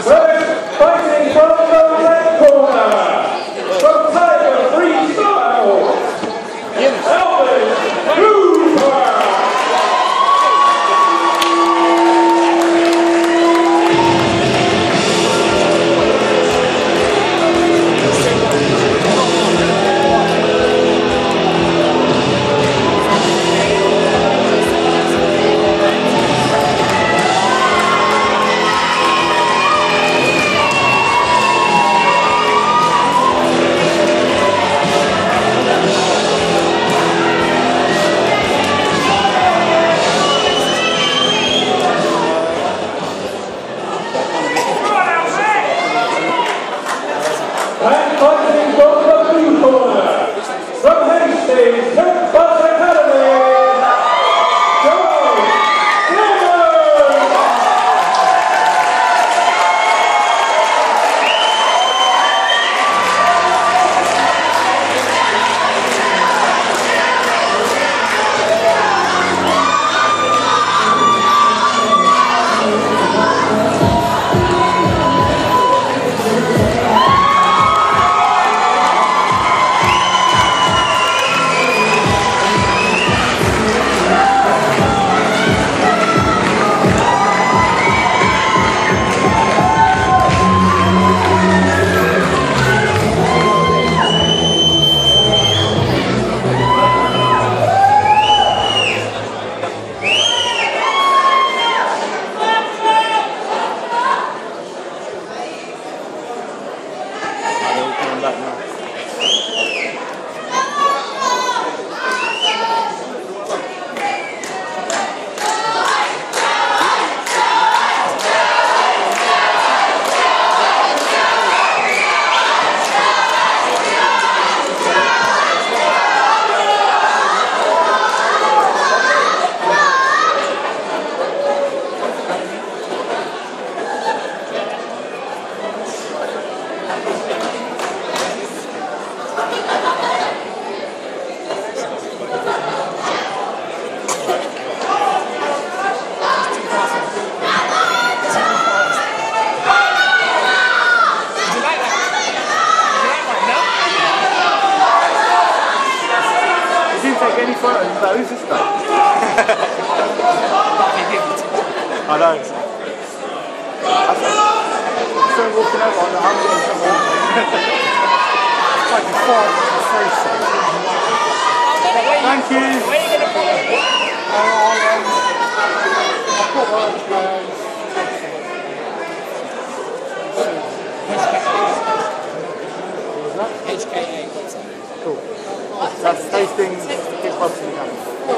First any photos. He's like, who's this? I know. I started walking over on the I'm. It's like a five, three six. Thank you. Where are you going to put it? Uh, I'll, um, I'll put one, HKA. Cool. That's Hastings Kickboxing.